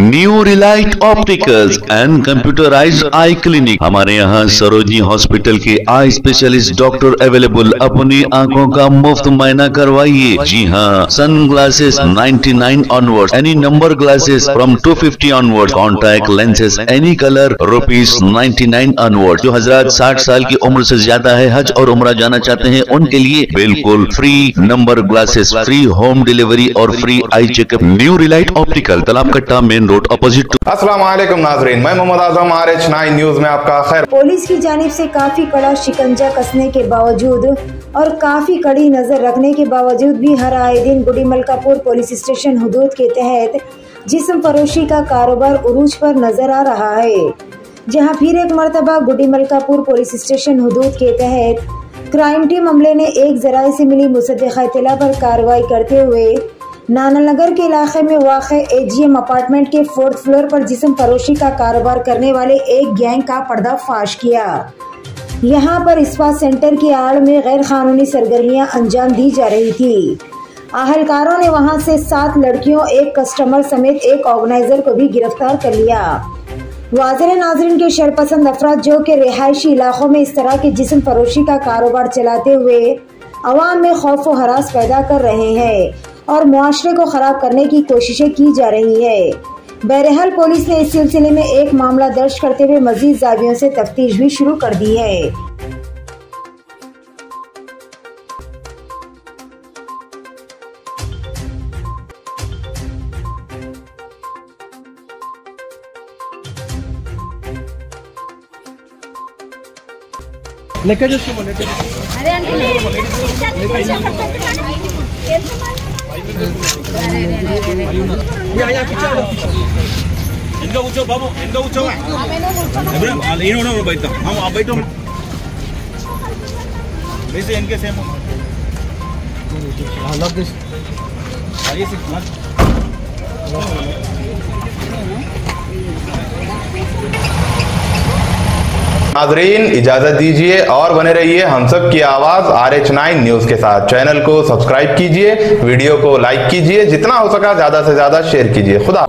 New Relight opticals and computerised eye clinic हमारे यहाँ Sarojini hospital के आई स्पेशलिस्ट डॉक्टर अवेलेबल अपनी आँखों का मुफ़्त मायना करवाइए। जी हाँ sunglasses 99 onward any number glasses from 250 onward contact lenses any colour rupees 99 onward जो हज़रत 60 साल की उम्र से ज़्यादा है, हज और उम्र जाना चाहते हैं, उनके लिए बिल्कुल free number glasses free home delivery और free eye checkup new Relight optical Talab Katta main road opposite अस्सलाम वालेकुम नाजरीन मैं Mohammad Azam R H nine news में आपका खैर। पुलिस की जानिब से काफ़ी कड़ा शिकंजा कसने के बावजूद और काफ़ी कड़ी नज़र रखने के बावजूद भी हर आए दिन गुडी मलकापुर पुलिस स्टेशन हदूद के तहत जिसम फरोशी का कारोबार उरूज पर नज़र आ रहा है जहाँ फिर एक मरतबा गुडी मलकापुर पुलिस स्टेशन हदूद के तहत क्राइम टीम अमले ने एक जराये से मिली मुसदा इतला पर कार्रवाई करते हुए नानानगर के इलाके में वाक़ एजीएम अपार्टमेंट के फोर्थ फ्लोर पर जिसम फरोशी का कारोबार करने वाले एक गैंग का पर्दाफाश किया। यहाँ पर इस्पात सेंटर की आड़ में गैर कानूनी सरगर्मियाँ अंजाम दी जा रही थी। अहलकारों ने वहाँ से सात लड़कियों, एक कस्टमर समेत एक ऑर्गेनाइजर को भी गिरफ़्तार कर लिया। वाजर नाजरन के शरपसंद अफराद जो के रिहायशी इलाकों में इस तरह के जिसम फरोशी का कारोबार चलाते हुए अवाम में खौफ व हरास पैदा कर रहे हैं। और मुआरे को खराब करने की कोशिशें की जा रही है। बहरहाल पुलिस ने इस सिलसिले में एक मामला दर्ज करते हुए मजीद जावियों से तफ्तीश भी शुरू कर दी है। लेके जो ఇంకా కూర్చో బాబు ఇంకా కూర్చోవా ఈయన బయట బయట వేసి ఎన్కేసేమో అయ్యేసి नाजरीन इजाज़त दीजिए और बने रहिए हम सब की आवाज़ आर एच नाइन न्यूज़ के साथ। चैनल को सब्सक्राइब कीजिए, वीडियो को लाइक कीजिए, जितना हो सका ज़्यादा से ज़्यादा शेयर कीजिए। खुदा